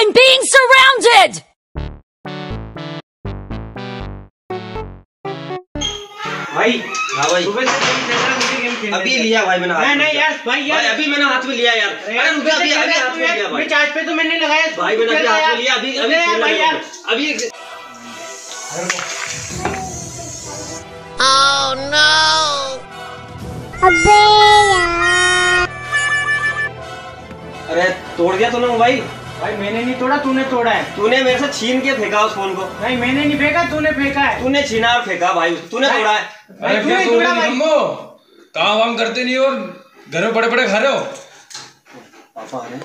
I'm being surrounded! भाई हाँ भाई। सुबह से गेम खेल रहा मुझे गेम खेलने अभी। लिया भाई मैंने नहीं नहीं लिया। यार भाई यार। भाई अभी मैंने हाथ में लिया यार। अरे रुक जा, अभी अभी हाथ में लिया भाई। चार्ज पे तो मैंने लगाया भाई मैंने अभी हाथ में लिया अभी अभी भाई यार। अभी अबे यार। अरे तोड़ दिया तूने मोबाइल भाई मैंने नहीं तोड़ा तूने तोड़ा है। तूने मेरे से छीन के फेंका उस फ़ोन को। नहीं मैंने नहीं फेंका तूने फेंका है। तूने छीना और फेंका भाई तूने तोड़ा है। भाई भाई। काम वाम करते नहीं और घर में बड़े बड़े खा रहे हो। पापा आ रहे हैं।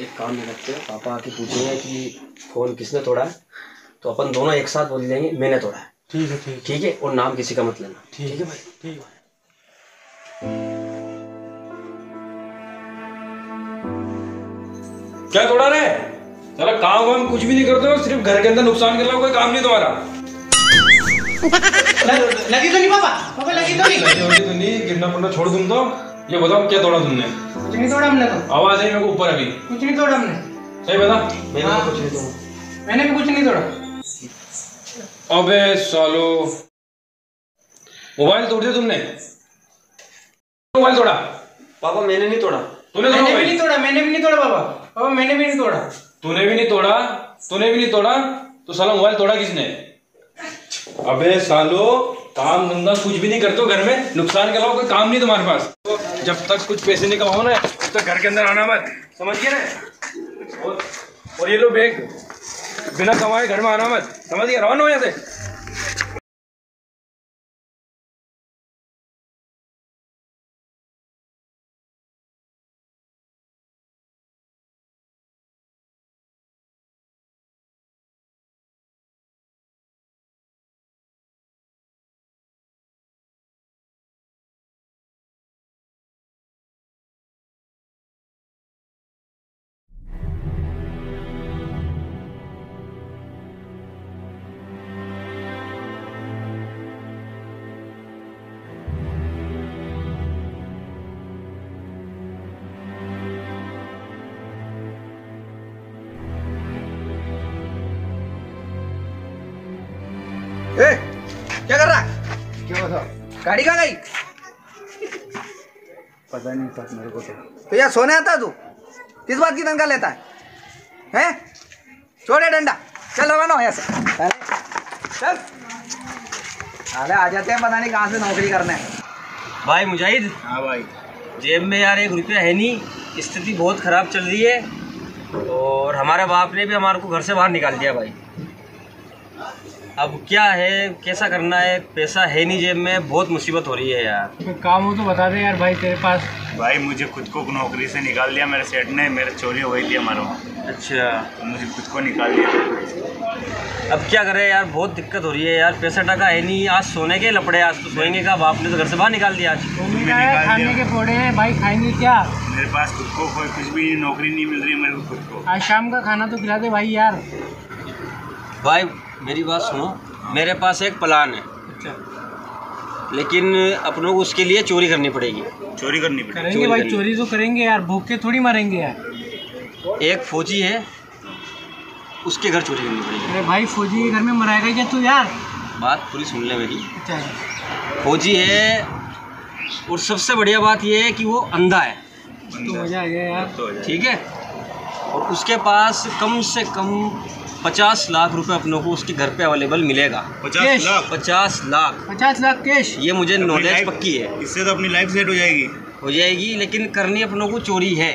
एक काम नहीं रखते। पापा आके पूछेंगे कि फ़ोन किसने तोड़ा है। तो अपन दोनों एक साथ बोल देंगे मैंने तोड़ा है। ठीक है ठीक ठीक है? और नाम किसी का मत लेना। ठीक है भाई? ठीक है। क्या तोड़ा रहे? चलो काम वाम कुछ भी नहीं करते हो सिर्फ़ घर के अंदर नुकसान कर रहा हो कोई काम नहीं तुम्हारा। लगी तो नहीं पापा? पापा लगी तो नहीं? लगी होगी तो नहीं गिरना पड़ना छोड़ तुम तो। ये बताओ क्या तोड़ा तुमने? कुछ नहीं तोड़ा हमने तो। आवाज़ आई मेरे को ऊपर अभी। कुछ नहीं तोड़ा हमने। सही बता? मैंने हाँ। तो कुछ नहीं तोड़ा। मैंने भी कुछ नहीं तोड़ा। अबे सालो। मोबाइल तोड़ दिया तुमने? मोबाइल तोड़ा। पापा मैंने नहीं तोड़ा। तूने तोड़ा मैंने भी नहीं तोड़ा मैंने भी नहीं तोड़ा पापा। पापा मैंने भी नहीं तोड़ा। तूने भी नहीं तोड़ा तूने भी नहीं तोड़ा तो साला मोबाइल तोड़ा किसने? अबे सालो काम धंधा कुछ भी नहीं करते घर में नुकसान के अलावा कोई काम नहीं तुम्हारे पास। तो जब तक कुछ पैसे नहीं कमाओ ना तब तक घर के अंदर आना मत। समझ गया ना? और, और ये लो बैग बिना कमाए घर में आना मत। समझ गया? रवाना हो यहाँ से। ए, क्या कर रहा? है क्या गाड़ी कहाँ गई? पता नहीं था मेरे को तो। तो यार सोने आता तू? किस बात की तनखा लेता है? हैं? छोड़े डंडा। चल रवाना हो यहाँ से। चल। अरे आ जाते हैं पता नहीं कहाँ से नौकरी करने। भाई मुजाहिद। हाँ भाई। जेब में यार एक रुपया है नहीं। स्थिति बहुत खराब चल रही है। और हमारे बाप ने भी हमारे को घर से बाहर निकाल दिया भाई। अब क्या है कैसा करना है पैसा है नहीं जेब में बहुत मुसीबत हो रही है यार। काम हो तो बता दे यार भाई तेरे पास। भाई मुझे खुद को नौकरी से निकाल दिया मेरे सेठ ने मेरे चोरी हो गई थी हमारे वहाँ। अच्छा। मुझे खुद को निकाल दिया अब क्या करें यार बहुत दिक्कत हो रही है यार पैसा टका है नहीं आज सोने के लपड़े आज तो सोएँगे का बाप ने तो घर से बाहर निकाल दिया आज। खाने के फोड़े हैं भाई खाएँगे क्या? मेरे पास खुद को कोई कुछ भी नौकरी नहीं मिल रही है मेरे को खुद को। आज शाम का खाना तो खिला दे भाई यार। भाई मेरी बात सुनो मेरे पास एक प्लान है। अच्छा। लेकिन अपनों को उसके लिए चोरी करनी पड़ेगी। चोरी करनी पड़ेगी। करेंगे चोरी भाई करेंगे। चोरी तो करेंगे यार भूखे थोड़ी मरेंगे यार। एक फौजी है उसके घर चोरी करनी पड़ेगी। अरे भाई फौजी के घर में मराएगा क्या तू यार? बात पूरी सुन ले मेरी। अच्छा। फौजी है और सबसे बढ़िया बात यह है कि वो अंधा है। तो मज़ा आ गया यार। तो। ठीक है? और उसके पास कम से कम पचास लाख रुपए अपनों को उसके घर पे अवेलेबल मिलेगा। पचास लाख? पचास लाख। पचास लाख कैश ये मुझे नॉलेज पक्की है। इससे तो अपनी लाइफ सेट हो जाएगी। हो जाएगी लेकिन करनी अपनों को चोरी है।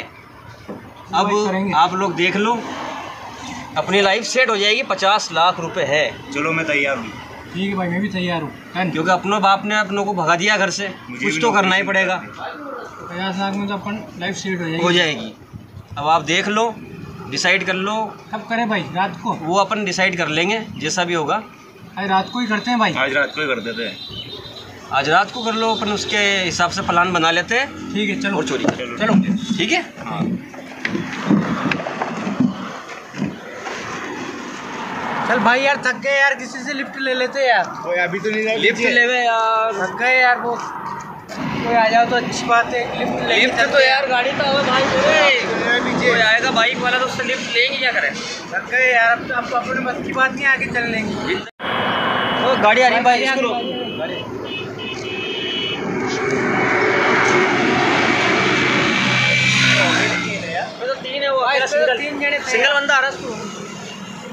अब आप लोग देख लो अपनी लाइफ सेट हो जाएगी पचास लाख रुपए है। चलो मैं तैयार हूँ। ठीक है भाई मैं भी तैयार हूँ। क्योंकि अपनों बाप ने अपनों को भगा दिया घर से। कुछ तो करना ही पड़ेगा। पचास लाख में तो अपन लाइफ सेट हो हो जाएगी जाएगी। अब आप देख लो डिसाइड कर लो। कब करें भाई? रात को? वो अपन डिसाइड कर लेंगे जैसा भी होगा। आज रात को ही करते हैं भाई। आज रात को ही कर देते हैं। आज रात को कर लो अपन उसके हिसाब से प्लान बना लेते हैं। ठीक है चलो। और चोरी चलो चलो। ठीक है? हाँ। चल भाई यार थक गए यार किसी से लिफ्ट ले लेते यार। कोई अभी तो नहीं लिफ्ट ले यार। थक गए यार वो। कोई आ जाओ तो अच्छी बात है लिफ्ट ले लिफ्ट तो यार गाड़ी तो भाई। कोई आएगा बाइक वाला तो उससे लिफ्ट लेंगे क्या करें? थक गए यार अब तो अब अपने बस की बात नहीं आगे चल लेंगे। ओ गाड़ी आ रही है भाई इसको। इसमें तो तीन है तो सिंगल तीन जने थे। सिंगल बंदा आ रहा है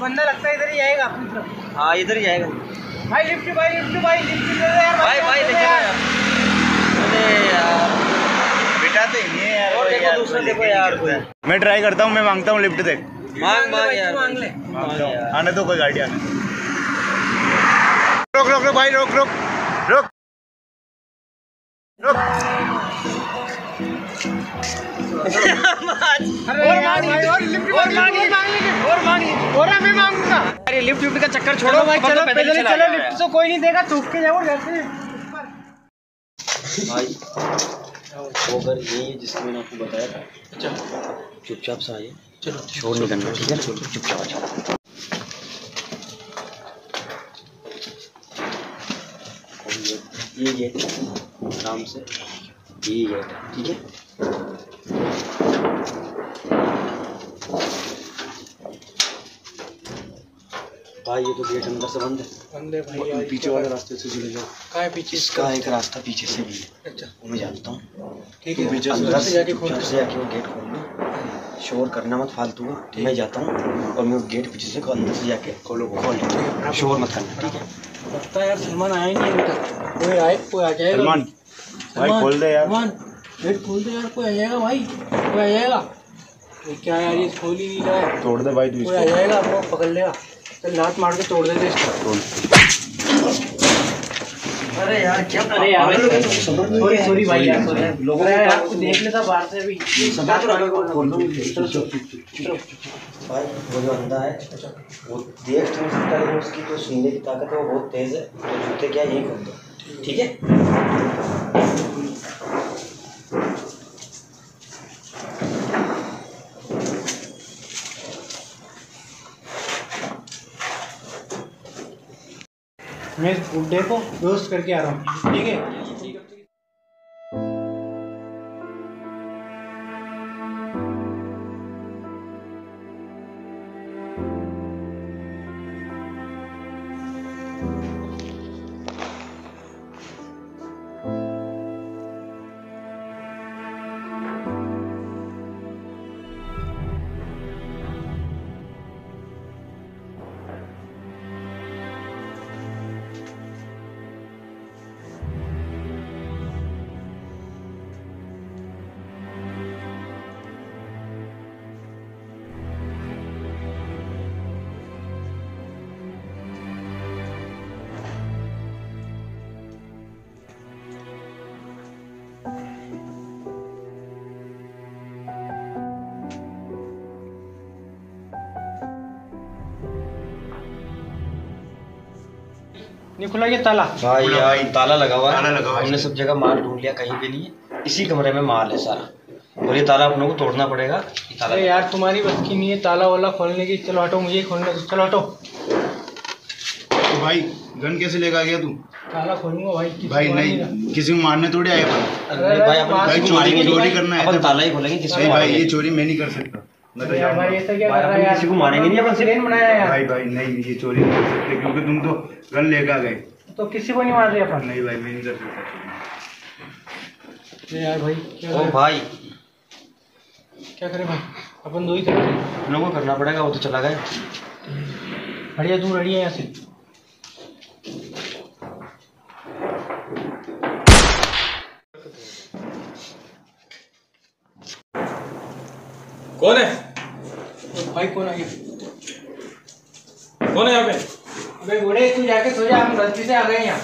बंदा लगता है इधर ही आएगा अपनी तरफ़। हाँ इधर ही आएगा। भाई लिफ्ट भाई लिफ्ट भाई लिफ्ट भाई भाई दे दे यार। यार अरे यार बेटा तो नहीं है यार और देखो दूसरा देखो यार कोई। मैं ट्राई करता हूँ मैं माँगता हूँ लिफ्ट देख। मांग मांग यार। मांग ले। आने दो कोई गाड़ी आने रोक रोक रोक भाई रोक रोक रोक। रोक। और लिफ्ट और मांग मांग और मांग और मैं मांगूँगा। अरे लिफ्ट लिफ्ट का चक्कर छोड़ो भाई चलो पैदल ही चलो लिफ्ट तो कोई नहीं देगा थूक के जाओ घर से। भाई। वो घर यही है जिसको मैंने आपको बताया था। अच्छा। चुपचाप से आइए। चलो शोर नहीं करना ठीक है चलो चुपचाप अच्छा ये गेट। आराम से। ये गेट है ठीक है? भाई ये तो गेट अंदर से बंद है। बंदे भाई पीछे वाले रास्ते से चले जाओ। का है पीछे? इसका एक रास्ता पीछे से भी है। अच्छा। वो मैं जानता हूँ। ठीक है अंदर अंदर से जाके खोल से जाके वो गेट खोल लो शोर करना मत फालतू का। मैं जाता हूँ और मैं गेट पीछे से अंदर से जाके खोलो। खोल लो शोर मत करना ठीक है? लगता है यार सलमान आया नहीं अभी तक। कोई आए कोई आ जाएगा? सलमान। भाई खोल दे यार। सलमान। गेट खोल दे यार कोई आ जाएगा भाई? कोई आ जाएगा? क्या यार ये खोल ही नहीं रहा है। तोड़ दे भाई तू इसको कोई आ जाएगा? आपको पकड़ लेगा। चल लात मार के तोड़ देते इसको। अरे यार क्या अरे यार सॉरी सॉरी भाई। यार सॉरी लोगों ने आपको देख लेता बाहर से भी। भाई वो जो अंधा है वो देख तो उसकी जो सुनने की ताकत है वो बहुत तेज है। तो जूते क्या यही दो। ठीक है? मैं बुड्ढे को दोस्त करके आ रहा हूँ ठीक है? नहीं खुला ये ताला। भाई यार ताला लगा हुआ ताला है लगा हुआ हमने सब जगह माल ढूंढ लिया कहीं पे नहीं है। इसी कमरे में माल है सारा। और ये ताला अपनों को तोड़ना पड़ेगा। ताला अरे यार तुम्हारी बस की नहीं है। ताला वाला खोलने की चलो हटो मुझे खोलने दो। चलो हटो। तो भाई गन कैसे लेकर आ गया तू? ताला खोलूँगा भाई किसी भाई नहीं नहीं किसी को मारने थोड़ी आए भाई अरे भाई अपन भाई, किसी को मारेंगे चोरी करना है। ताला ही खोलेंगे किसी भाई ये चोरी मैं नहीं कर सकता। मैं तो अरे यार भाई जाऊँगा ऐसा क्या भाई, कर रहा अपन है यार? किसी को मारेंगे नहीं अपन प्लेन बनाया यार। भाई भाई नहीं ये चोरी नहीं कर सकते क्योंकि तुम तो गन लेकर गए। तो किसी को नहीं मार रहे अपन? नहीं भाई मैं नहीं कर सकता यार भाई ओ भाई। क्या करें भाई? अपन दो ही करते हैं। लोगों को करना पड़ेगा वो तो चला गया बढ़िया तू रेडी है यहाँ से। कौन है? तो भाई कौन गया कौन है यहाँ पे? अबे बूढ़े तू जाके सो जा हम गलती से आ गए यहाँ।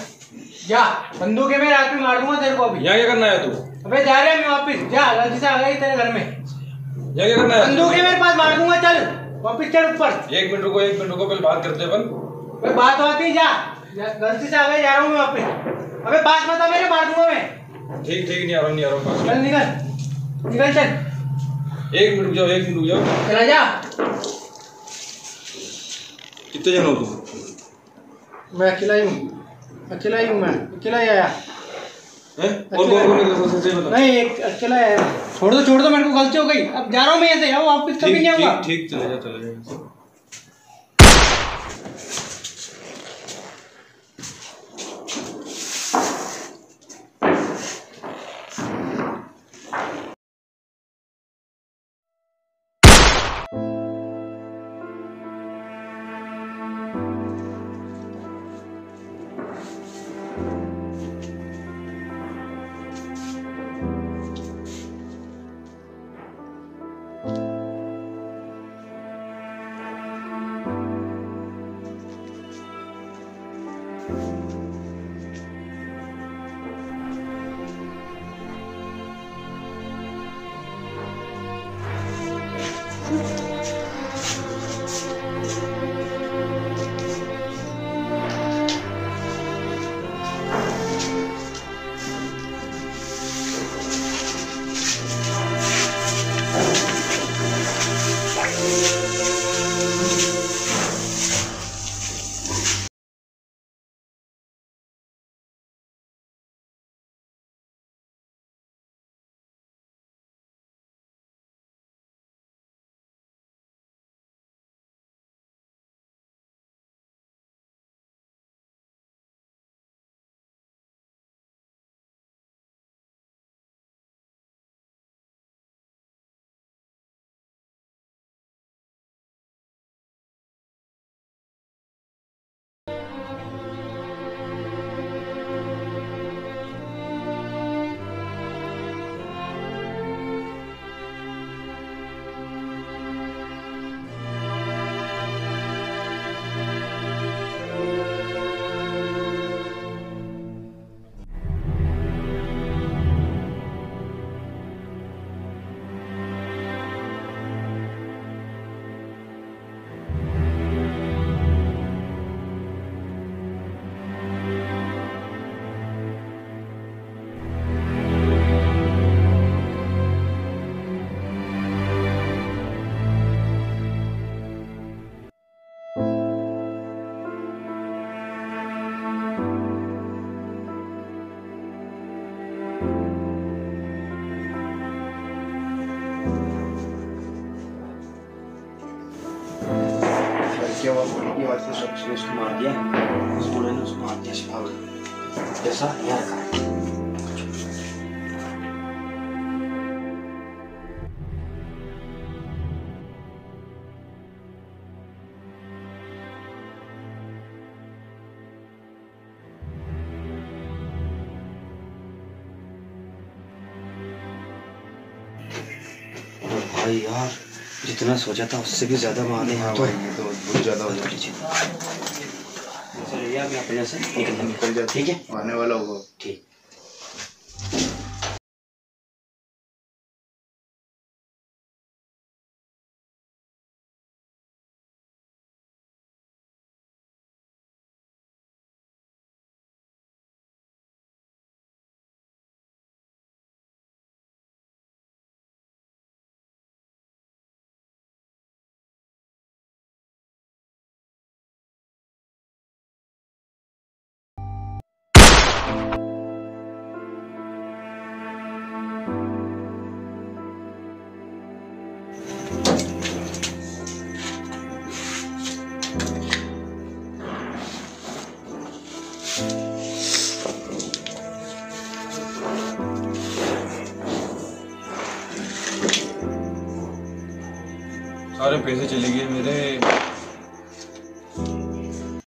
जा बंदूक है मैं रात में मार दूँगा तेरे को अभी। यहाँ क्या करना है तू? अबे जा रहे हैं मैं वापिस। जा गलती से आ गई तेरे घर में। यहाँ क्या करना है? बंदूक है मेरे पास मार दूँगा चल। वापिस चल ऊपर। एक मिनट रुको एक मिनट रुको पहले बात करते हैं अपन। बात होती जा। गलती से आ गई जा रहा हूँ मैं वापिस। अबे बात मत मेरे मार दूँगा मैं। ठीक ठीक नहीं आ रहा हूँ, नहीं आ रहा हूँ चल निकल। निकल चल। एक मिनट जाओ एक मिनट जाओ। चला जा। कितने जन हो तुम मैं अकेला ही हूँ। अकेला ही हूँ मैं। अकेला ही आया। हैं? और कौन कौन है नहीं एक अकेला है छोड़ दो छोड़ दो मेरे को गलती हो गई। अब जा रहा हूँ मैं ऐसे। आओ वापस कभी नहीं आऊँगा। ठीक ठीक चले जा चले जा। आवाज़ से सब उसको मार दिया उस बूढ़े ने, उसको मार दिया शिफा जैसा यहाँ रखा है। भाई यार जितना सोचा था उससे भी ज़्यादा मार रहे हैं तो ये तो बहुत ज़्यादा हो जाए चलिए आप अपने से निकल जाते ठीक है? आने वाला होगा। ठीक। सारे पैसे चले गए मेरे।